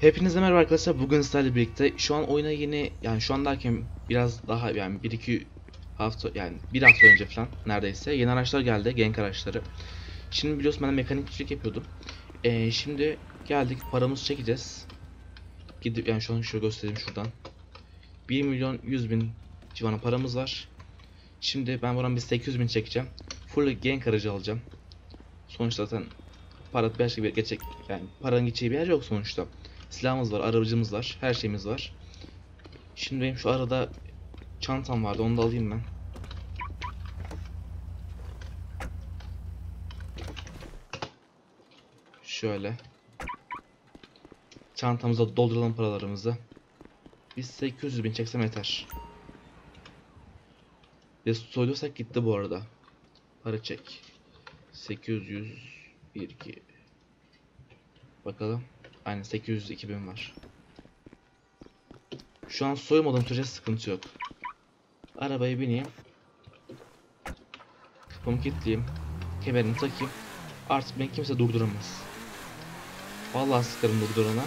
Hepinize merhaba arkadaşlar. Bugün sizlerle birlikte şu an oyuna yeni yani şu an derken biraz daha yani 1-2 hafta yani bir hafta önce falan neredeyse yeni araçlar geldi. Genk araçları. Şimdi biliyorsun ben mekanikçilik yapıyordum. Ee, şimdi geldik paramızı çekeceğiz. Gidip yani şu an şöyle göstereyim şuradan. 1 milyon 100 bin civarında paramız var. Şimdi ben buradan bir 800 bin çekeceğim. Full genk aracı alacağım. Sonuçta zaten para bir şey geçecek yani paranın gideceği bir yer yok sonuçta. Silahımız var, aracımız var, her şeyimiz var. Şimdi benim şu arada çantam vardı, onu da alayım ben. Şöyle. Çantamıza dolduralım paralarımızı. Biz 800 bin çeksem yeter. Ve soyluyorsak gitti bu arada. Para çek. 800 1 2 Bakalım. Aynen 800 2000 var. Şu an soymadığım sürece sıkıntı yok. Arabaya bineyim. Kapımı kilitleyeyim. Kemerimi takayım. Artık beni kimse durduramaz. Vallahi sıkarım durdurana.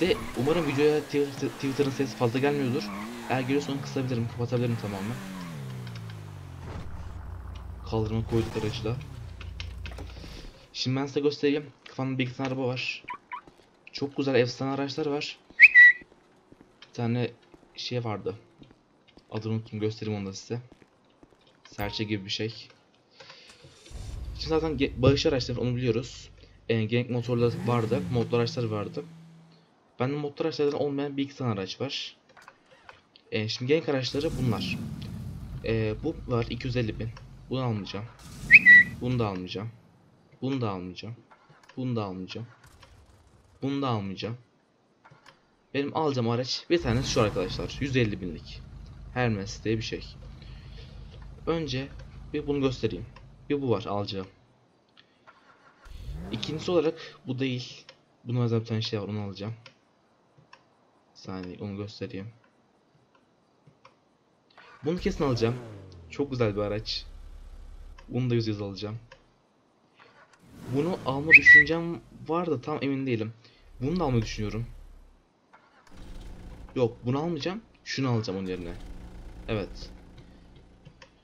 De umarım videoya Twitter- Twitter'ın sesi fazla gelmiyordur. Eğer geliyorsa onu kısabilirim, kapatabilirim tamamen. Kaldırıma koyduk aracı da. Şimdi ben size göstereyim. Kafamda bir tane araba var. Çok güzel efsane araçlar var. Bir tane şey vardı. Adını unuttum göstereyim onu da size. Serçe gibi bir şey. Şimdi zaten bağış araçları onu biliyoruz. E, genk motorları vardı. Modlu araçlar vardı. Bende modlu araçlardan olmayan bir iki tane araç var. E, şimdi genk araçları bunlar. E, bu var 250 bin. Bunu almayacağım. Bunu da almayacağım. Bunu da almayacağım. Bunu da almayacağım. Bunu da almayacağım. Benim alacağım araç bir tanesi şu arkadaşlar. 150 binlik. Hermes diye bir şey. Önce bir bunu göstereyim. Bir bu var alacağım. İkincisi olarak bu değil. Buna özel bir tane şey var onu alacağım. Bir saniye onu göstereyim. Bunu kesin alacağım. Çok güzel bir araç. Bunu da yüz yüz alacağım. Bunu alma düşüncem var da tam emin değilim. Bunu da almayı düşünüyorum. Yok bunu almayacağım. Şunu alacağım onun yerine. Evet.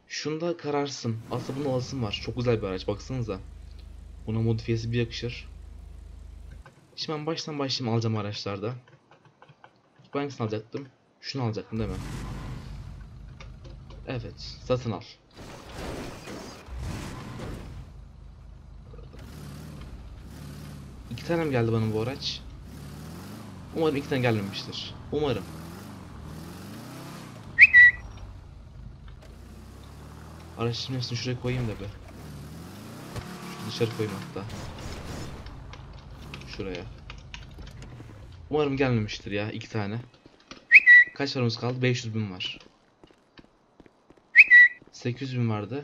Şunda kararsın. Aslında bunun alasım var. Çok güzel bir araç baksanıza. Buna modifiyesi bir yakışır. Şimdi ben baştan başlayayım alacağım araçlarda. Ben hangisini alacaktım? Şunu alacaktım değil mi? Evet. Satın al. İki tane mi geldi bana bu araç? Umarım iki tane gelmemiştir. Umarım. Araçların hepsini şuraya koyayım da be. Dışarı koyayım hatta. Şuraya. Umarım gelmemiştir ya iki tane. Kaç paramız kaldı? 500 bin var. 800 bin vardı.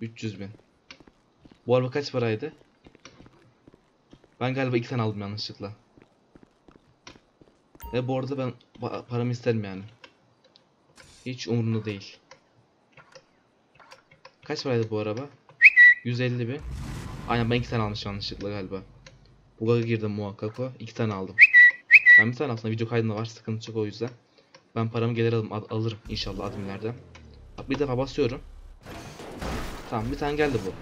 300 bin. Bu araba kaç paraydı? Ben galiba iki tane aldım yanlışlıkla. Ve bu arada ben pa- paramı isterim yani. Hiç umurumda değil. Kaç paraydı bu araba? 150 bin. Aynen ben iki tane almış yanlışlıkla galiba. Bug'a girdim muhakkak o. İki tane aldım. Ben bir tane aslında video kaydında var sıkıntı yok o yüzden. Ben paramı gelir alırım, al- alırım inşallah adminlerden. Bir defa basıyorum. Tamam bir tane geldi bu.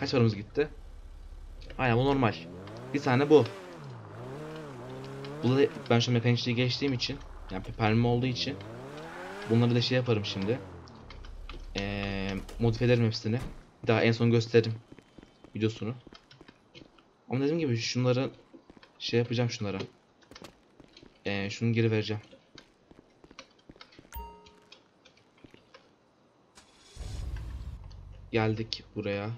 Kaç paramız gitti? Aynen bu normal. Bir tane bu. Bu ben şu mekanikçiliği geçtiğim için yani permi olduğu için bunları da şey yaparım şimdi. Ee, modifiye ederim hepsini. Daha en son gösteririm videosunu. Ama dediğim gibi şunları şey yapacağım şunlara. Ee, şunu geri vereceğim. Geldik buraya.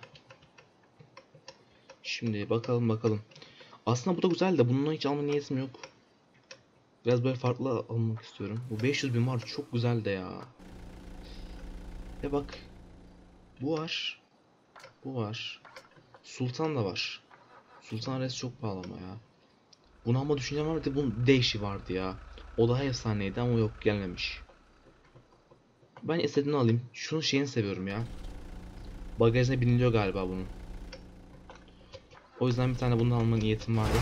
Şimdi bakalım bakalım. Aslında bu da güzel de bununla hiç alma niyetim yok. Biraz böyle farklı almak istiyorum. Bu 500 bin var çok güzel de ya. Ve bak. Bu var. Bu var. Sultan da var. Sultan Res çok pahalı ama ya. Bunu alma düşüncem vardı. Bunun değişi vardı ya. O daha efsaneydi ama yok gelmemiş. Ben istediğini alayım. Şunun şeyini seviyorum ya. Bagajına biniliyor galiba bunun. O yüzden bir tane bundan alma niyetim vardı.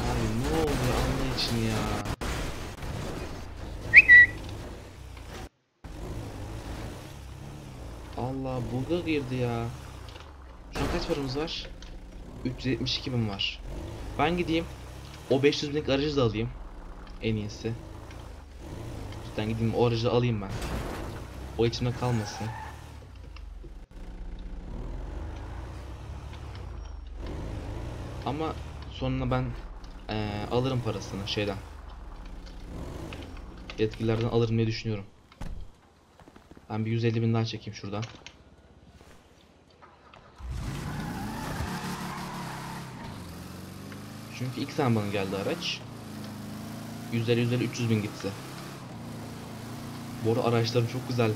Abi ne oluyor Allah için ya. Allah bug'a girdi ya. Şu an kaç paramız var? 372 bin var. Ben gideyim. O 500 binlik aracı da alayım. En iyisi. Cidden gideyim o aracı alayım ben. O içimde kalmasın. Ama sonra ben eee, alırım parasını şeyden. Yetkililerden alırım diye düşünüyorum. Ben bir 150 bin daha çekeyim şuradan. Çünkü ilk zaman bana geldi araç. 150 150 300 bin gitti. Bu arada araçlarım çok güzel.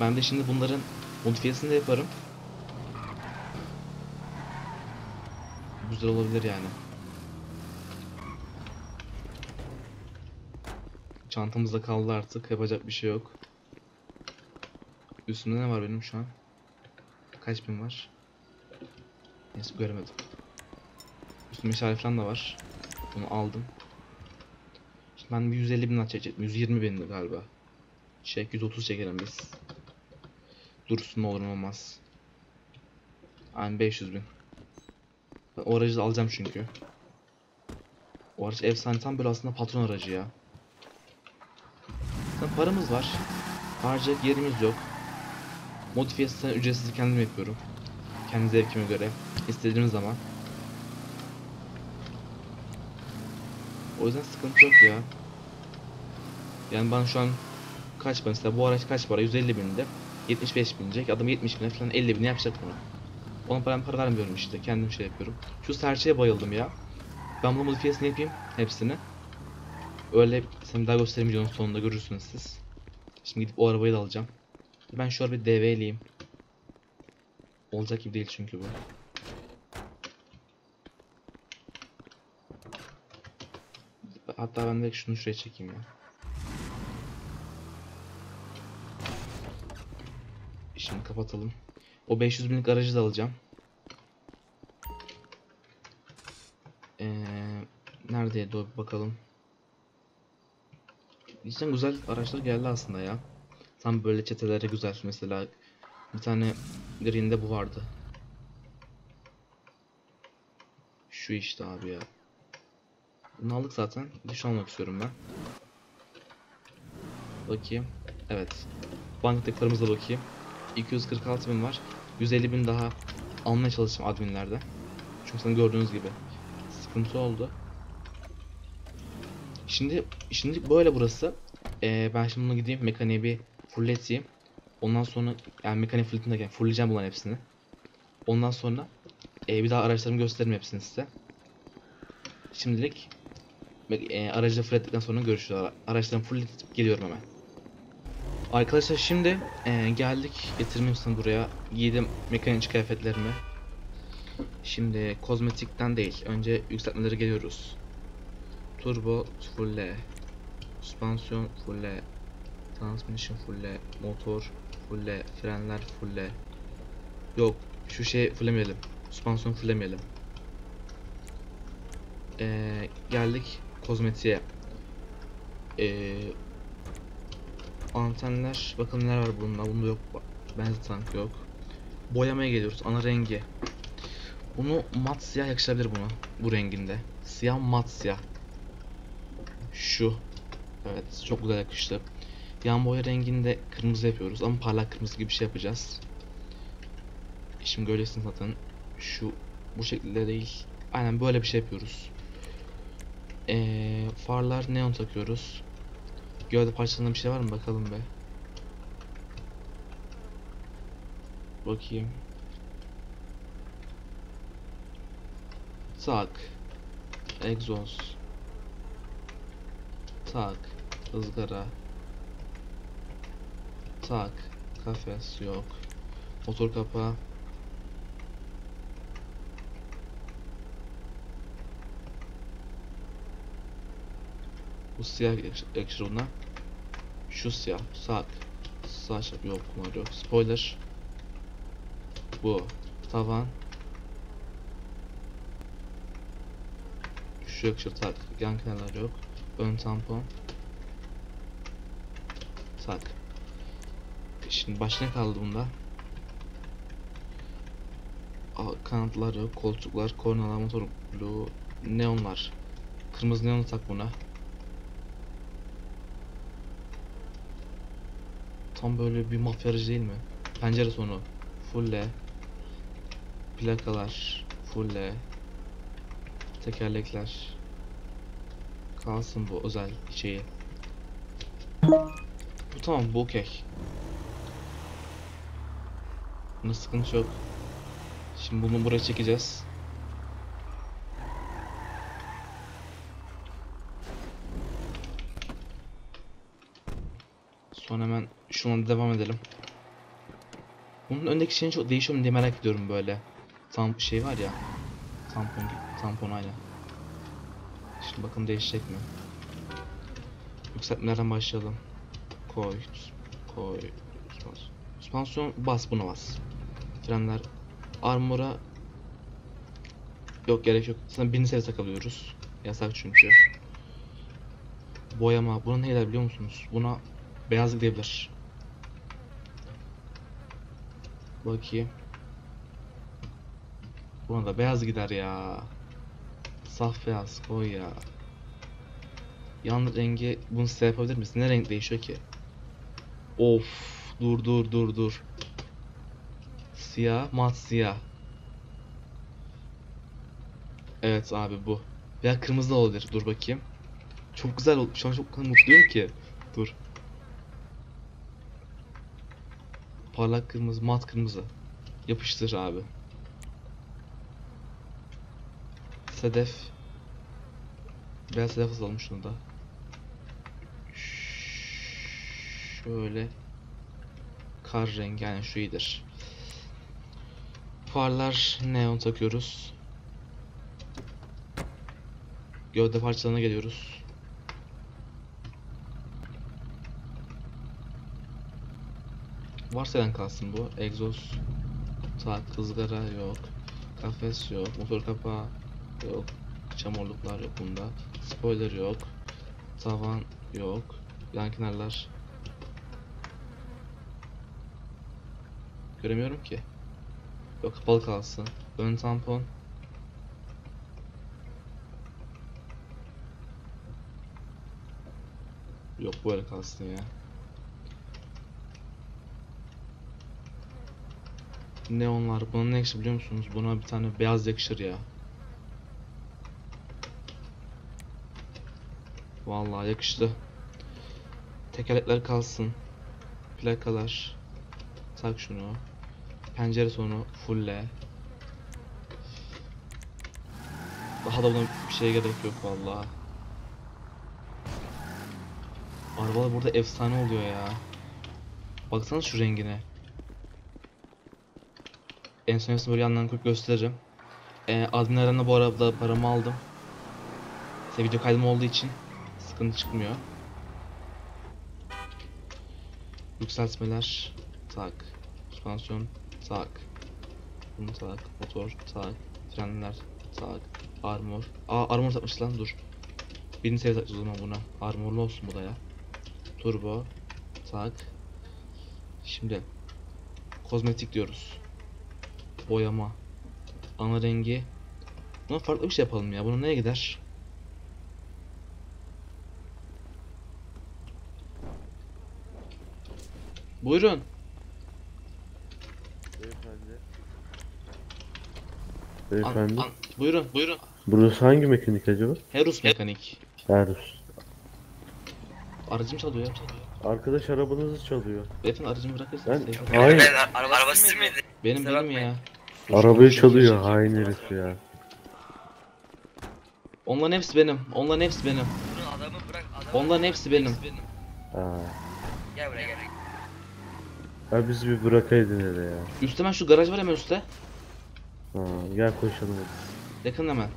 Ben de şimdi bunların modifiyesini de yaparım. Güzel olabilir yani. Çantamızda kaldı artık. Yapacak bir şey yok. Üstümde ne var benim şu an? Kaç bin var? Neyse göremedim. Üstümde işaret falan da var. Bunu aldım. Şimdi ben bir 150 bin çekecektim. 120 bindi galiba. Çek 130 çekelim biz. Dursun olur olmaz. Yani 500 bin. O aracı da alacağım çünkü. O araç efsane tam böyle aslında patron aracı ya. Zaten paramız var. Harcayacak yerimiz yok. Modifiyesini ücretsiz kendim yapıyorum. Kendi zevkime göre. istediğim zaman. O yüzden sıkıntı yok ya. Yani ben şu an kaç para mesela bu araç kaç para 150 binde 75 binecek adam 70 bine falan 50 bine yapacak bunu. Ona ben para vermiyorum işte kendim şey yapıyorum. Şu serçeye bayıldım ya. Ben bunun modifiyesini yapayım hepsini. Öyle sen daha göstereyim videonun sonunda görürsünüz siz. Şimdi gidip o arabayı da alacağım. Ben şu arabayı DV'leyeyim. Olacak gibi değil çünkü bu. Hatta ben de şunu şuraya çekeyim ya. Şimdi kapatalım. O 500 binlik aracı da alacağım. Ee, neredeydi o bakalım. Cidden güzel araçlar geldi aslında ya. Tam böyle çetelere güzel. Mesela bir tane green'de bu vardı. Şu işte abi ya. Bunu aldık zaten. Düş almak istiyorum ben. Bakayım. Evet. Bank paramıza bakayım. 246 bin var. 150 bin daha almaya çalışacağım adminlerde. Çünkü sen gördüğünüz gibi sıkıntı oldu. Şimdi şimdi böyle burası. Ee, ben şimdi bunu gideyim mekaniğe bir fulleteyim. Ondan sonra yani mekanik fulletinde fullleyeceğim bunların hepsini. Ondan sonra e, bir daha araçlarımı gösteririm hepsini size. Şimdilik e, aracı fullettikten sonra görüşürüz. Araçlarımı fulletip geliyorum hemen. Arkadaşlar şimdi e, geldik. Getirmişsin buraya. Giydim mekanik kıyafetlerimi. Şimdi kozmetikten değil önce yükseltmeleri geliyoruz. Turbo fulle Süspansiyon fulle Transmission fulle Motor fulle Frenler fulle. Yok şu şey fullemeyelim. Süspansiyon fullemeyelim. E, Geldik kozmetiğe. E, Antenler bakalım neler var bunda. Bunda yok. Benzin tank yok. Boyamaya geliyoruz. Ana rengi. Bunu mat siyah yakışabilir buna. Bu renginde. Siyah mat siyah. Şu. Evet çok güzel yakıştı. Yan boya renginde kırmızı yapıyoruz ama parlak kırmızı gibi bir şey yapacağız. Şimdi göreceksiniz zaten. Şu bu şekilde değil. Aynen böyle bir şey yapıyoruz. Ee, farlar neon takıyoruz. Gövde parçalarında bir şey var mı bakalım be. Bakayım. Tak. Egzoz. Tak. ızgara. Tak. Kafes yok. Motor kapağı. Bu siyah yakışır ona. Şu siyah. Sağ. Sağ şap yok. Bunlar yok. Spoiler. Bu. Tavan. Şu yakışır tak. Yan kenarlar yok. Ön tampon. Tak. Şimdi başka ne kaldı bunda? Aa, kanatlar yok, koltuklar, kornalar, motor bloğu, neonlar. Kırmızı neon tak buna. Tam böyle bir mafya aracı değil mi? Pencere sonu fulle. Plakalar fulle. Tekerlekler. Kalsın bu özel şeyi. Bu tamam bu okey. Bunda sıkıntı yok. Şimdi bunu buraya çekeceğiz. Sonra hemen şuna devam edelim. Bunun öndeki şeyin çok değişiyor mu diye merak ediyorum böyle. Tam şey var ya. Tampon tampon aynen. Şimdi bakın değişecek mi? Yükseltmelerden başlayalım. Koy. Koy. Süspansiyon. Bas buna bas. Frenler. Armor'a Yok gerek yok. Sana birini seviye takabiliyoruz. Yasak çünkü. Boyama. Buna ne biliyor musunuz? Buna beyaz gidebilir. Bakayım. Buna da beyaz gider ya. Saf beyaz koy ya. Yan rengi bunu size yapabilir misin? Ne renk değişiyor ki? Of. Dur dur dur dur. Siyah, mat siyah. Evet abi bu. Veya kırmızı olabilir. Dur bakayım. Çok güzel oldu. Şu an çok mutluyum ki. Dur. Parlak kırmızı, mat kırmızı. Yapıştır abi. Sedef. Beyaz sedef alalım şunu da. Şöyle. Kar rengi yani şu iyidir. Farlar neon takıyoruz. Gövde parçalarına geliyoruz. Varsayılan kalsın bu. Egzoz, tak, ızgara yok. Kafes yok. Motor kapağı yok. Çamurluklar yok bunda. Spoiler yok. Tavan yok. Yan kenarlar. Göremiyorum ki. Yok kapalı kalsın. Ön tampon. Yok böyle kalsın ya. Neonlar. Buna ne yakışır biliyor musunuz? Buna bir tane beyaz yakışır ya. Vallahi yakıştı. Tekerlekler kalsın. Plakalar. Tak şunu. Pencere sonu fulle. Daha da buna bir şeye gerek yok vallahi. Arabalar burada efsane oluyor ya. Baksana şu rengine. En son hepsini böyle yandan koyup gösteririm. Ee, adminlerden de bu arada paramı aldım. İşte video kaydım olduğu için sıkıntı çıkmıyor. Yükseltmeler tak. Süspansiyon tak. Bunu tak. Motor tak. Frenler tak. Armor. Aa armor takmış lan dur. Birini seviye takacağız o zaman buna. Armorlu olsun bu da ya. Turbo. Tak. Şimdi. Kozmetik diyoruz. Boyama. Ana rengi. Buna farklı bir şey yapalım ya. Buna neye gider? Buyurun. Beyefendi. An- Beyefendi. an- buyurun, buyurun. Burası hangi mekanik acaba? Herus mekanik. Erus. Aracım çalıyor. Arkadaş arabanızı çalıyor. Beyefendi aracımı bırakırsanız. Ben hayır. Ben araba, araba sizin miydi? Benim benim ya. Arabayı çalıyor hain herif ya. Onların hepsi benim. Onların hepsi benim. Bunu adamı bırak. Adamı Onların hepsi benim. Aa. Gel buraya gel. Ya bizi bir bırakaydın hele ya. Üstte hemen şu garaj var hemen üstte. Ha, gel koşalım hadi. Yakın hemen.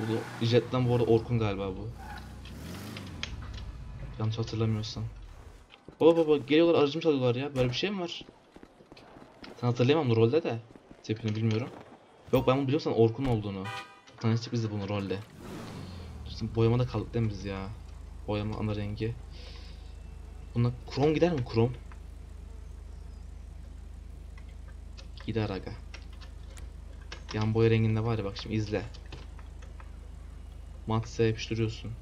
Bu da Jet'ten bu arada Orkun galiba bu. Yanlış hatırlamıyorsam. Baba baba geliyorlar aracımı çalıyorlar ya. Böyle bir şey mi var? Tam hatırlayamam rolde de. Tipini bilmiyorum. Yok ben bunu biliyorsam Orkun olduğunu. Tanıştık biz de bunu rolde. Şimdi boyamada kaldık değil mi biz ya? Boyama ana rengi. Buna krom gider mi krom? Gider aga. Yan boya renginde var ya bak şimdi izle. Matse yapıştırıyorsun.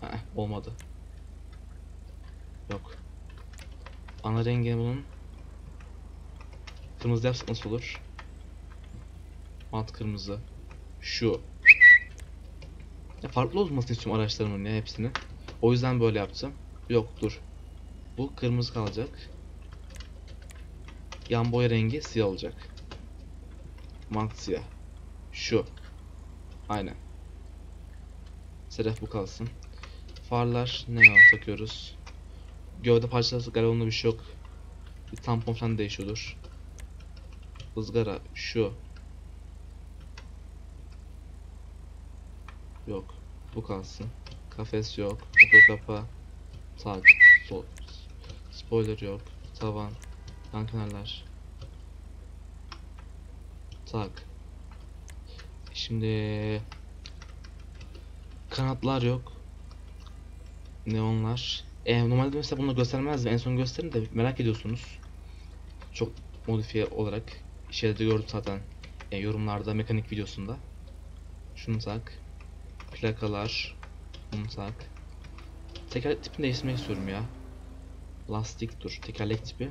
Heh, olmadı. Yok. Ana rengi bunun kırmızı yapsak nasıl olur? Mat kırmızı. Şu. Ya farklı olmasını istiyorum araçlarımın ya hepsini. O yüzden böyle yapacağım. Yok dur. Bu kırmızı kalacak. Yan boya rengi siyah olacak. Mat siyah. Şu. Aynen. Sedef bu kalsın. Farlar ne takıyoruz. Gövde parçası galonda bir şey yok. Bir tampon falan değişiyordur. Izgara şu. Yok. Bu kalsın. Kafes yok. Kapı kapa. Tak. So spoiler yok. Tavan. Yan kenarlar. Tak. Şimdi kanatlar yok. Neonlar. E, normalde mesela bunu göstermezdim. En son gösterin de merak ediyorsunuz. Çok modifiye olarak şeyde gördüm zaten. E, yorumlarda mekanik videosunda. Şunu tak. Plakalar. Bunu tak. Tekerlek tipini değiştirmek istiyorum ya. Lastik dur. Tekerlek tipi.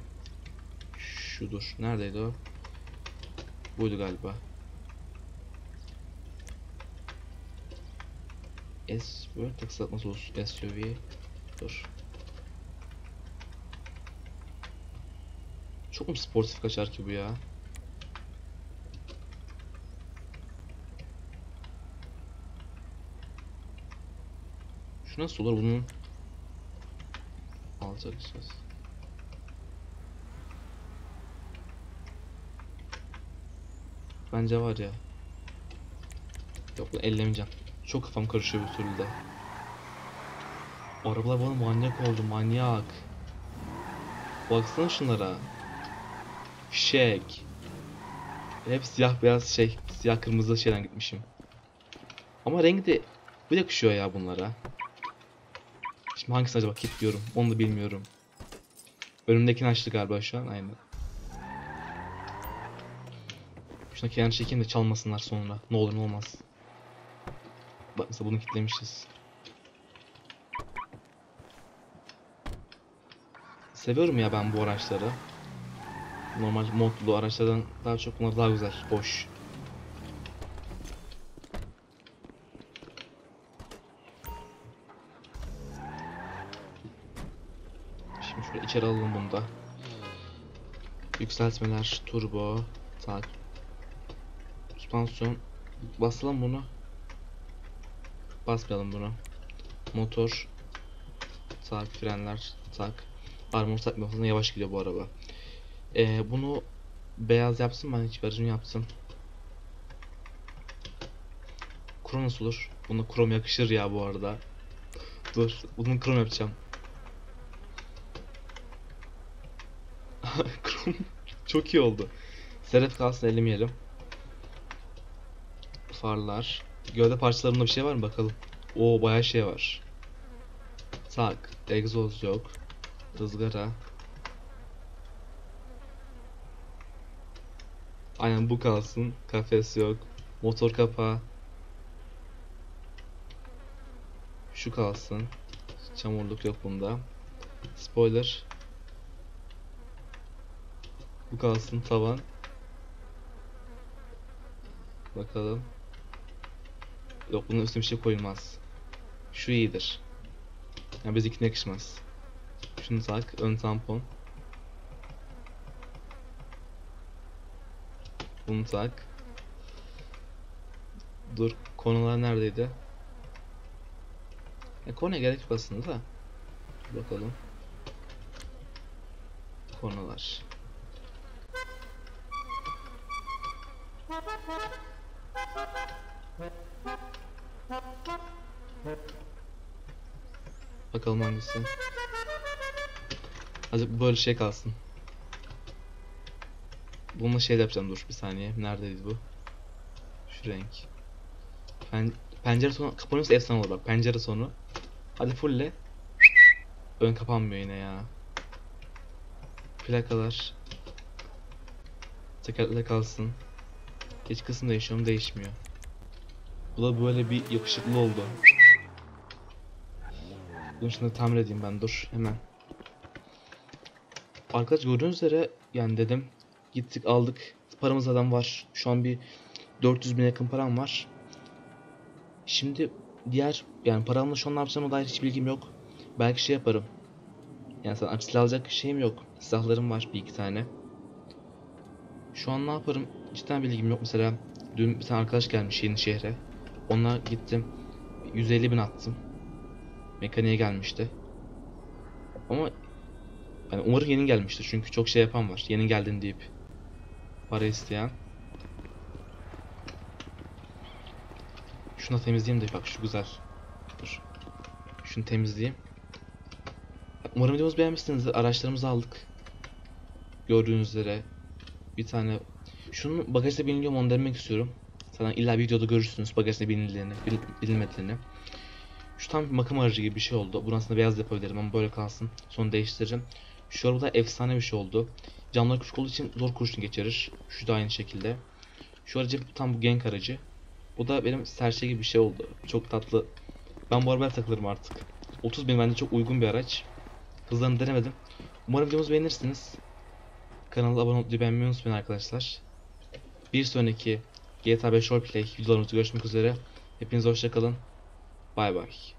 Şudur. Neredeydi o? Buydu galiba. S böyle takıslatması olsun. SUV. Dur. Çok mu sportif kaçar ki bu ya? Şu nasıl olur bunun? Alacak söz. Bence var ya. Yok bunu ellemeyeceğim. Çok kafam karışıyor bir türlü de. Arabalar bana manyak oldu manyak. Baksana şunlara. Fişek. Hep siyah beyaz şey. Siyah kırmızı şeyden gitmişim. Ama rengi de bir yakışıyor ya bunlara. Şimdi hangisini acaba kilitliyorum onu da bilmiyorum. Önümdekini açtı galiba şu an aynen. Şuna kenar çekeyim de çalmasınlar sonra. Ne olur ne olmaz. Bak mesela bunu kilitlemişiz. Seviyorum ya ben bu araçları. Normal modlu araçlardan daha çok bunlar daha güzel, hoş. Şimdi şöyle içeri alalım bunu da. Yükseltmeler, turbo, tak. Süspansiyon. Basalım bunu. Basmayalım bunu. Motor. Tak, frenler, tak. Armor takmasına yavaş gidiyor bu araba. Ee, bunu beyaz yapsın ben hiç vericini yapsın. Krom nasıl olur? Buna krom yakışır ya bu arada. Dur, bunu krom yapacağım. krom çok iyi oldu. Serif kalsın ellemeyelim. Farlar. Gövde parçalarında bir şey var mı bakalım. Oo bayağı şey var. Tak, egzoz yok. Rızgara. Aynen bu kalsın. Kafes yok. Motor kapağı. Şu kalsın. Çamurluk yok bunda. Spoiler. Bu kalsın tavan. Bakalım. Yok bunun üstüne bir şey koyulmaz. Şu iyidir. Yani bizimkine yakışmaz. Şunu tak. Ön tampon. Bunu. Dur. Konular neredeydi? E, konuya gerek yok aslında da. Bakalım. Konular. Bakalım hangisi. Azıcık böyle şey kalsın. Bununla şey yapacağım dur bir saniye. Neredeydi bu? Şu renk. Pen pencere sonu kapanıyorsa efsane olur bak. Pencere sonu. Hadi fulle. Ön kapanmıyor yine ya. Plakalar. Tekerlekler kalsın. İç kısım değişiyor? Değişmiyor. Bu da böyle bir yakışıklı oldu. Bunu şimdi tamir edeyim ben dur hemen. Arkadaş gördüğünüz üzere yani dedim gittik aldık paramız zaten var şu an bir 400 bin yakın param var. Şimdi diğer yani paramla şu an ne yapacağıma dair hiç bilgim yok. Belki şey yaparım. Yani sen aç silah alacak şeyim yok. Silahlarım var bir iki tane. Şu an ne yaparım cidden bilgim yok. Mesela dün bir tane arkadaş gelmiş yeni şehre. Onunla gittim. 150 bin attım. Mekaniğe gelmişti. Ama yani umarım yeni gelmiştir çünkü çok şey yapan var. Yeni geldin deyip para isteyen. Şunu da temizleyeyim de bak şu güzel. Dur. Şunu temizleyeyim. Umarım videomuzu beğenmişsinizdir. Araçlarımızı aldık. Gördüğünüz üzere bir tane şunun bagajda biniliyor mu onu denemek istiyorum. Zaten illa videoda görürsünüz bagajda binildiğini, bil- bilinmediğini. Şu tam bir makam aracı gibi bir şey oldu. Bunu aslında beyaz yapabilirim ama böyle kalsın. Sonra değiştiririm. Şu araba efsane bir şey oldu. Camlar küçük olduğu için zor kurşun geçirir. Şu da aynı şekilde. Şu aracı tam bu genk aracı. Bu da benim serçe gibi bir şey oldu. Çok tatlı. Ben bu arabaya takılırım artık. 30 bin bence çok uygun bir araç. Hızlarını denemedim. Umarım videomuzu beğenirsiniz. Kanala abone olmayı beğenmeyi unutmayın arkadaşlar. Bir sonraki GTA 5 Roleplay videolarımızda görüşmek üzere. Hepinize hoşçakalın. Bay bay.